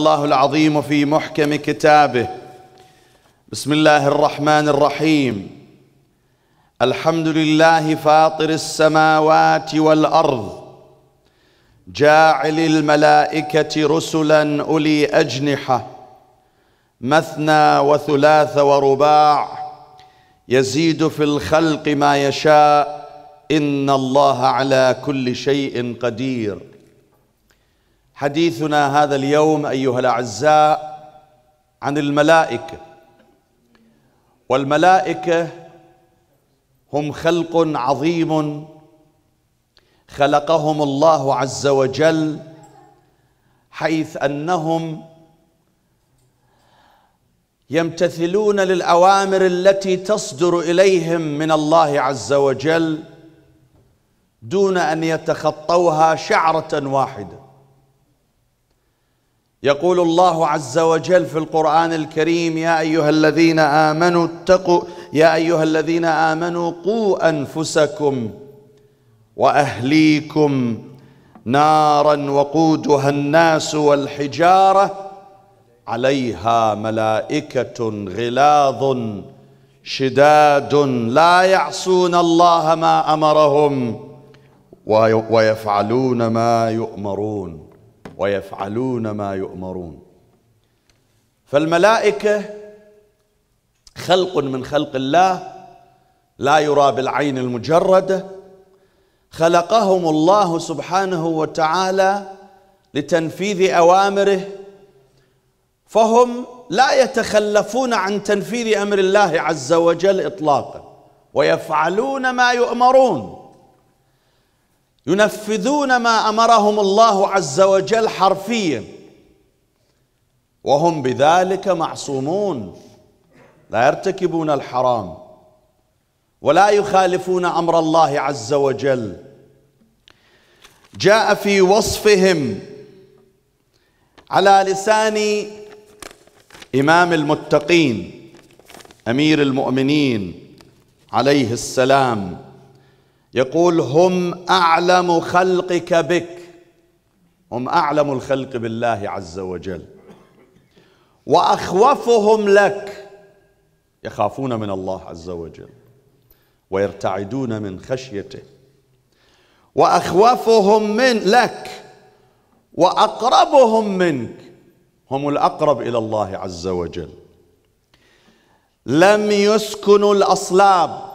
الله العظيم في محكم كتابه. بسم الله الرحمن الرحيم. الحمد لله فاطر السماوات والأرض. جاعل الملائكة رسلا أولي أجنحة. مثنى وثلاث ورباع. يزيد في الخلق ما يشاء. إن الله على كل شيء قدير. حديثنا هذا اليوم أيها الأعزاء عن الملائكة. والملائكة هم خلق عظيم خلقهم الله عز وجل حيث أنهم يمتثلون للأوامر التي تصدر إليهم من الله عز وجل دون أن يتخطوها شعرة واحدة. يقول الله عز وجل في القرآن الكريم يا أيها الذين آمنوا اتقوا يا أيها الذين آمنوا قوا أنفسكم وأهليكم نارا وقودها الناس والحجارة عليها ملائكة غلاظ شداد لا يعصون الله ما أمرهم ويفعلون ما يؤمرون. ويفعلون ما يؤمرون. فالملائكة خلق من خلق الله لا يرى بالعين المجردة. خلقهم الله سبحانه وتعالى لتنفيذ أوامره فهم لا يتخلفون عن تنفيذ أمر الله عز وجل اطلاقا. ويفعلون ما يؤمرون. ينفذون ما أمرهم الله عز وجل حرفيا. وهم بذلك معصومون. لا يرتكبون الحرام. ولا يخالفون أمر الله عز وجل. جاء في وصفهم على لسان إمام المتقين أمير المؤمنين عليه السلام. يقول هم أعلم خلقك بك. هم أعلم الخلق بالله عز وجل. وأخوفهم لك. يخافون من الله عز وجل. ويرتعدون من خشيته. وأخوفهم من لك. وأقربهم منك. هم الأقرب إلى الله عز وجل. لم يسكنوا الأصلاب.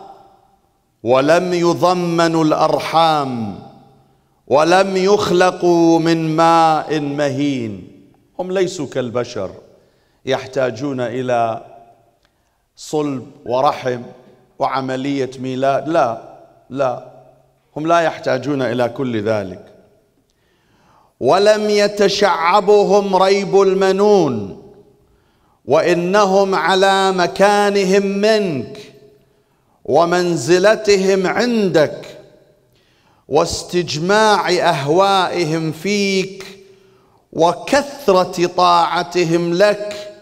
ولم يضمنوا الأرحام ولم يخلقوا من ماء مهين. هم ليسوا كالبشر يحتاجون إلى صلب ورحم وعملية ميلاد. لا لا هم لا يحتاجون إلى كل ذلك. ولم يتشعبهم ريب المنون وإنهم على مكانهم منك. ومنزلتهم عندك واستجماع أهوائهم فيك وكثرة طاعتهم لك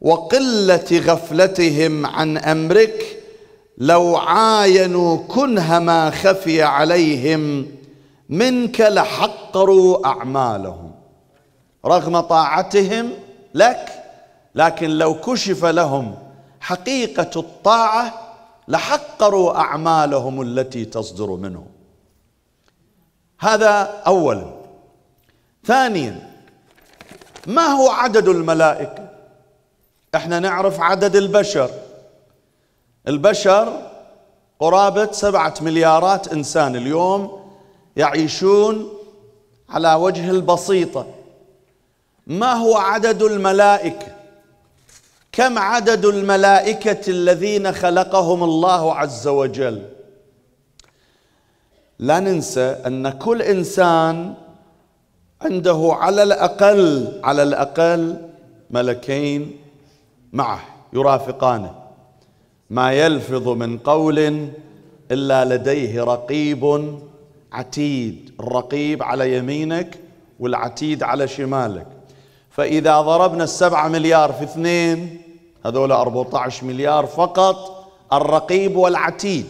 وقلة غفلتهم عن أمرك. لو عاينوا كنه ما خفي عليهم منك لحقروا أعمالهم. رغم طاعتهم لك لكن لو كشف لهم حقيقة الطاعة لحقروا أعمالهم التي تصدر منهم هذا اولا ثانيا ما هو عدد الملائكة؟ إحنا نعرف عدد البشر. البشر قرابة سبعة مليارات إنسان اليوم يعيشون على وجه البسيطة. ما هو عدد الملائكة؟ كم عدد الملائكة الذين خلقهم الله عز وجل؟ لا ننسى أن كل إنسان عنده على الأقل على الأقل ملكين معه يرافقانه. ما يلفظ من قول إلا لديه رقيب عتيد الرقيب على يمينك والعتيد على شمالك. فإذا ضربنا السبعة مليار في اثنين هذول 14 مليار فقط الرقيب والعتيد.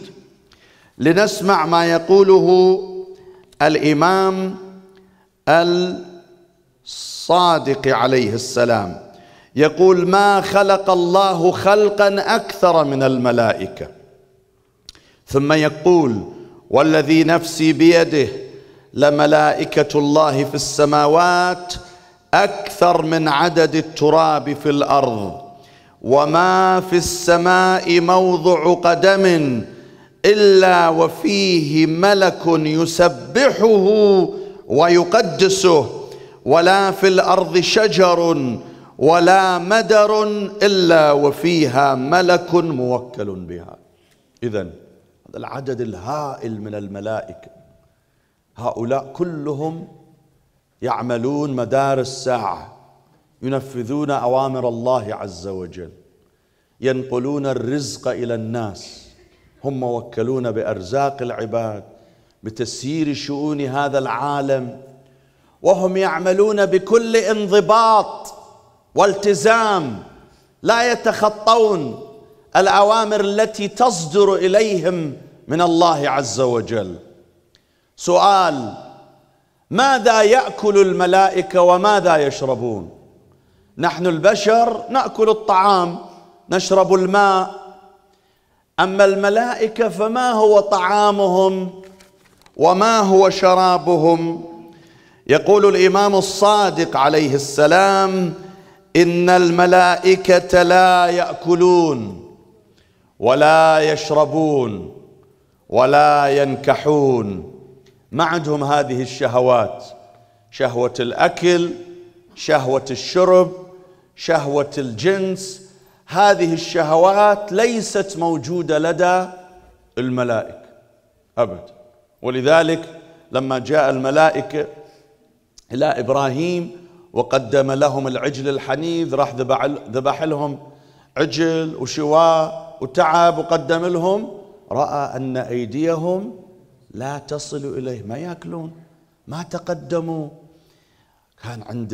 لنسمع ما يقوله الإمام الصادق عليه السلام. يقول ما خلق الله خلقا أكثر من الملائكة. ثم يقول والذي نفسي بيده لملائكة الله في السماوات أكثر من عدد التراب في الأرض. وما في السماء موضع قدم الا وفيه ملك يسبحه ويقدسه ولا في الأرض شجر ولا مدر الا وفيها ملك موكل بها. اذا هذا العدد الهائل من الملائكة. هؤلاء كلهم يعملون مدار الساعة. ينفذون أوامر الله عز وجل. ينقلون الرزق إلى الناس. هم موكلون بأرزاق العباد بتسيير شؤون هذا العالم. وهم يعملون بكل انضباط والتزام. لا يتخطون الأوامر التي تصدر إليهم من الله عز وجل. سؤال ماذا يأكل الملائكة وماذا يشربون؟ نحن البشر نأكل الطعام نشرب الماء. أما الملائكة فما هو طعامهم وما هو شرابهم؟ يقول الإمام الصادق عليه السلام إن الملائكة لا يأكلون ولا يشربون ولا ينكحون. ما عندهم هذه الشهوات؟ شهوة الأكل شهوة الشرب شهوة الجنس. هذه الشهوات ليست موجودة لدى الملائكة ابدا ولذلك لما جاء الملائكة إلى إبراهيم وقدم لهم العجل الحنيذ راح ذبح لهم عجل وشواء وتعب وقدم لهم. رأى أن أيديهم لا تصل إليه ما يأكلون ما تقدموا. كان عند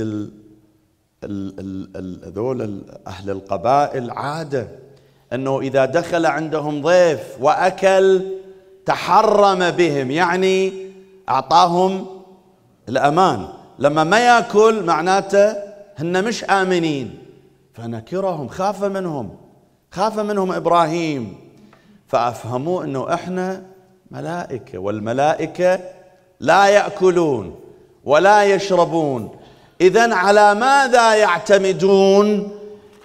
هذول أهل القبائل عادة أنه إذا دخل عندهم ضيف وأكل تحرم بهم يعني أعطاهم الأمان. لما ما يأكل معناته هن مش آمنين. فنكرهم خاف منهم خاف منهم إبراهيم. فأفهموا أنه إحنا ملائكة والملائكة لا يأكلون ولا يشربون. اذا على ماذا يعتمدون؟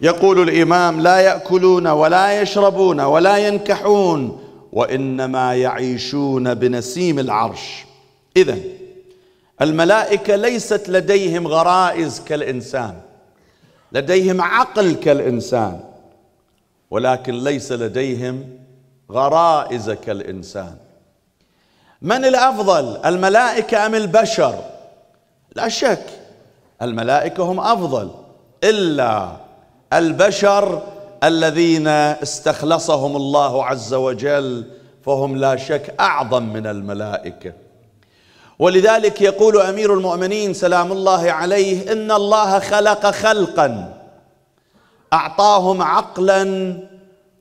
يقول الإمام لا يأكلون ولا يشربون ولا ينكحون وإنما يعيشون بنسيم العرش. اذا الملائكة ليست لديهم غرائز كالإنسان لديهم عقل كالإنسان ولكن ليس لديهم غرائز كالإنسان. من الأفضل الملائكة أم البشر؟ لا شك الملائكة هم أفضل إلا البشر الذين استخلصهم الله عز وجل فهم لا شك أعظم من الملائكة. ولذلك يقول أمير المؤمنين سلام الله عليه إن الله خلق خلقا أعطاهم عقلا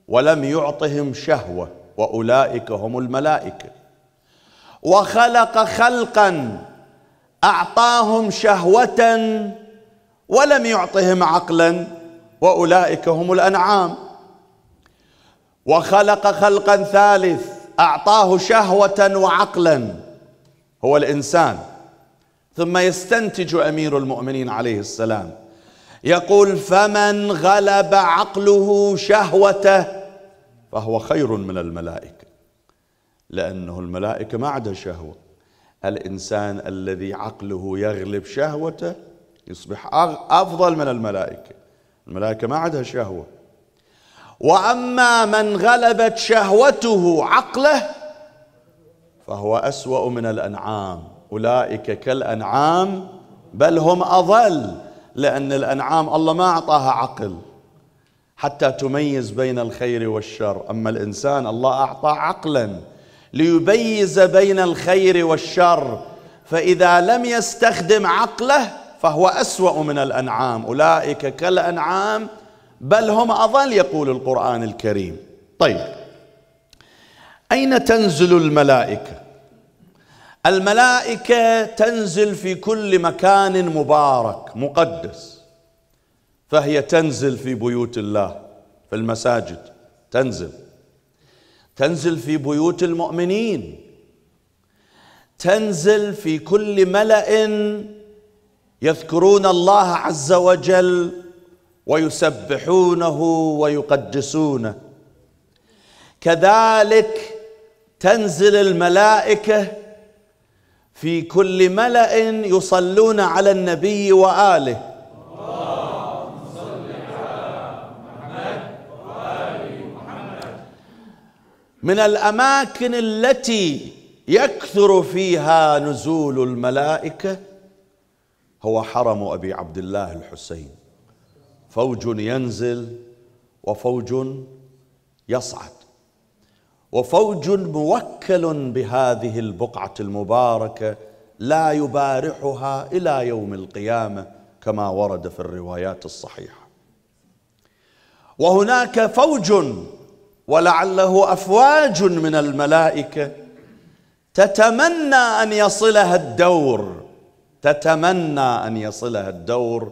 ولم يعطهم شهوة وأولئك هم الملائكة. وخلق خلقا أعطاهم شهوة ولم يعطهم عقلا وأولئك هم الأنعام. وخلق خلقا ثالث أعطاه شهوة وعقلا هو الإنسان. ثم يستنتج أمير المؤمنين عليه السلام. يقول فمن غلب عقله شهوته فهو خير من الملائكة لأنه الملائكة ما عندها شهوة. الإنسان الذي عقله يغلب شهوته يصبح أفضل من الملائكة. الملائكة ما عندها شهوة. وأما من غلبت شهوته عقله فهو أسوأ من الأنعام. أولئك كالأنعام بل هم أضل لأن الأنعام الله ما أعطاها عقل. حتى تميز بين الخير والشر. أما الإنسان الله اعطاه عقلا. ليميز بين الخير والشر. فإذا لم يستخدم عقله فهو أسوأ من الأنعام. أولئك كالأنعام بل هم أضل يقول القرآن الكريم. طيب أين تنزل الملائكة؟ الملائكة تنزل في كل مكان مبارك مقدس. فهي تنزل في بيوت الله في المساجد تنزل. تنزل في بيوت المؤمنين. تنزل في كل ملأ يذكرون الله عز وجل ويسبحونه ويقدسونه. كذلك تنزل الملائكة في كل ملأ يصلون على النبي وآله. من الأماكن التي يكثر فيها نزول الملائكة هو حرم أبي عبد الله الحسين. فوج ينزل وفوج يصعد. وفوج موكل بهذه البقعة المباركة لا يبارحها إلى يوم القيامة كما ورد في الروايات الصحيحة. وهناك فوج ولعله أفواج من الملائكة. تتمنى أن يصلها الدور. تتمنى أن يصلها الدور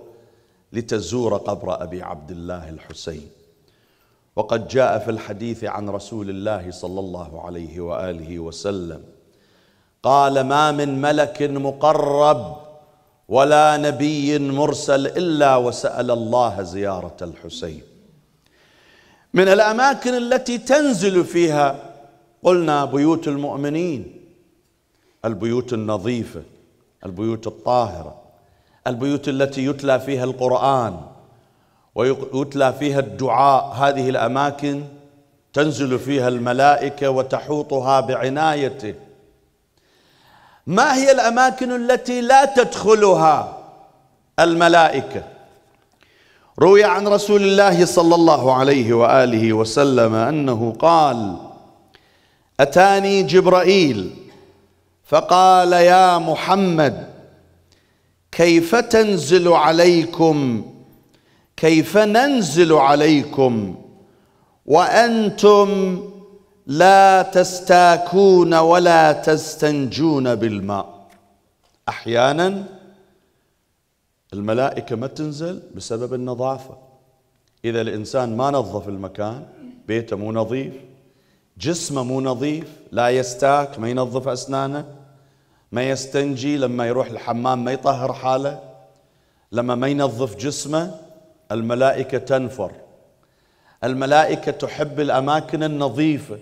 لتزور قبر أبي عبد الله الحسين. وقد جاء في الحديث عن رسول الله صلى الله عليه وآله وسلم. قال ما من ملك مقرب ولا نبي مرسل إلا وسأل الله زيارة الحسين. من الأماكن التي تنزل فيها. قلنا بيوت المؤمنين البيوت النظيفة البيوت الطاهرة البيوت التي يتلى فيها القرآن ويتلى فيها الدعاء. هذه الأماكن تنزل فيها الملائكة وتحوطها بعنايته. ما هي الأماكن التي لا تدخلها الملائكة؟ روي عن رسول الله صلى الله عليه وآله وسلم أنه قال أتاني جبرائيل فقال يا محمد كيف تنزل عليكم؟ كيف ننزل عليكم؟ وأنتم لا تستاكون ولا تستنجون بالماء. أحيانا الملائكة ما تنزل بسبب النظافة. إذا الإنسان ما نظف المكان بيته مو نظيف جسمه مو نظيف لا يستاك ما ينظف أسنانه ما يستنجي لما يروح الحمام ما يطهر حاله لما ما ينظف جسمه الملائكة تنفر. الملائكة تحب الأماكن النظيفة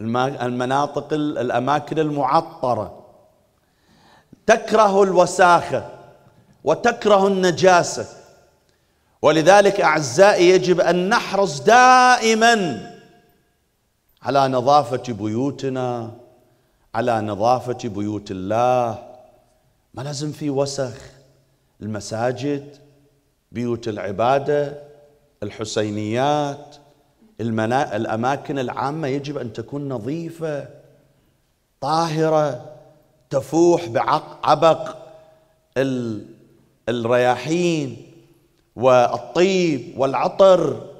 المناطق الأماكن المعطرة. تكره الوساخة. وتكره النجاسة. ولذلك أعزائي يجب أن نحرص دائما على نظافة بيوتنا على نظافة بيوت الله. ما لازم في وسخ. المساجد بيوت العبادة الحسينيات المنا... الأماكن العامة يجب أن تكون نظيفة طاهرة تفوح بعبق ال... الرياحين والطيب والعطر.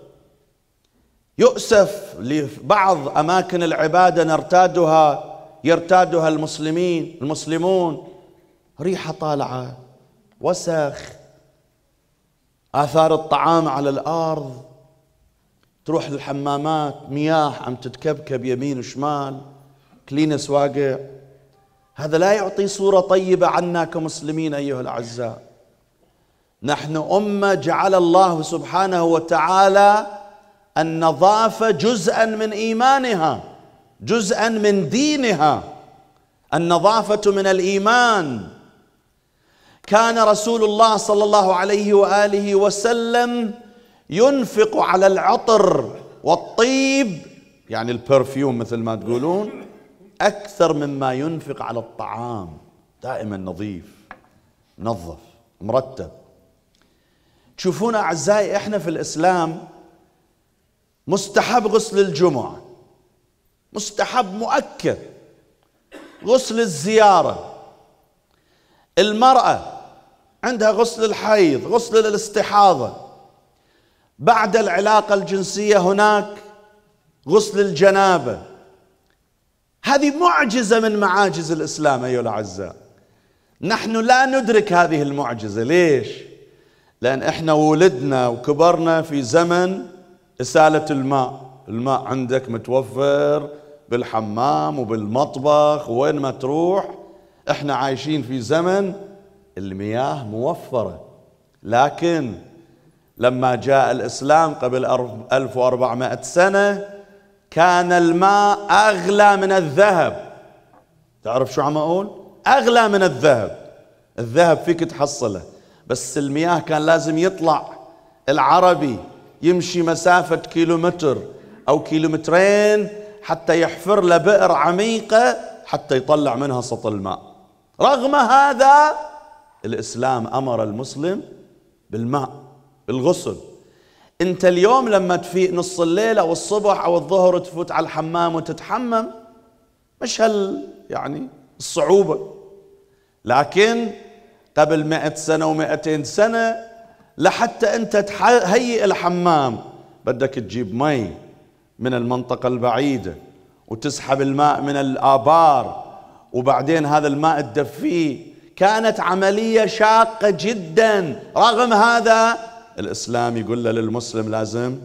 يؤسف لبعض أماكن العبادة نرتادها يرتادها المسلمين المسلمون. ريحة طالعة وسخ. آثار الطعام على الأرض. تروح للحمامات مياه عم تتكبكب يمين وشمال. كلينس واقع. هذا لا يعطي صورة طيبة عنا كمسلمين أيها الأعزاء. نحن أمة جعل الله سبحانه وتعالى النظافه جزءا من إيمانها جزءا من دينها. النظافة من الإيمان. كان رسول الله صلى الله عليه وآله وسلم ينفق على العطر والطيب يعني البرفيوم مثل ما تقولون أكثر مما ينفق على الطعام. دائما نظيف منظف مرتب. تشوفون أعزائي إحنا في الإسلام مستحب غسل الجمعة مستحب مؤكد غسل الزيارة. المرأة عندها غسل الحيض غسل الاستحاضة. بعد العلاقة الجنسية هناك غسل الجنابة. هذه معجزة من معاجز الإسلام أيها الأعزاء. نحن لا ندرك هذه المعجزة ليش؟ لأن إحنا ولدنا وكبرنا في زمن إسالة الماء. الماء عندك متوفر بالحمام وبالمطبخ وين ما تروح. إحنا عايشين في زمن المياه موفرة. لكن لما جاء الإسلام قبل 1400 سنة كان الماء أغلى من الذهب. تعرف شو عم أقول؟ أغلى من الذهب. الذهب فيك تحصله. بس المياه كان لازم يطلع. العربي يمشي مسافة كيلومتر أو كيلومترين حتى يحفر له بئر عميقة حتى يطلع منها سطل الماء. رغم هذا الإسلام أمر المسلم بالماء بالغسل. أنت اليوم لما تفيق نص الليل أو الصبح أو الظهر تفوت على الحمام وتتحمم مش هال يعني الصعوبة. لكن قبل مئة سنة ومئتين سنة لحتى أنت تهيئ الحمام. بدك تجيب مي من المنطقة البعيدة وتسحب الماء من الآبار وبعدين هذا الماء تدفيه. كانت عملية شاقة جدا. رغم هذا الإسلام يقول له للمسلم لازم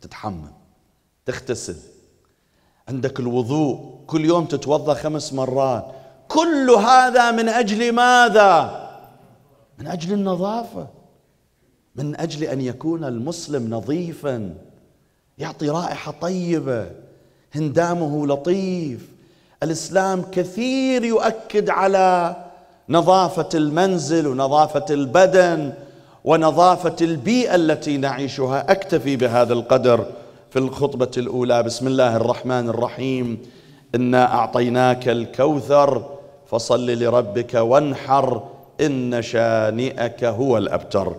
تتحمم تغتسل. عندك الوضوء كل يوم تتوضأ خمس مرات. كل هذا من أجل ماذا؟ من أجل النظافة من أجل أن يكون المسلم نظيفا يعطي رائحة طيبة هندامه لطيف. الإسلام كثير يؤكد على نظافة المنزل ونظافة البدن ونظافة البيئة التي نعيشها. أكتفي بهذا القدر في الخطبة الأولى. بسم الله الرحمن الرحيم. إنا أعطيناك الكوثر فصل لربك وانحر. إن شانئك هو الأبتر.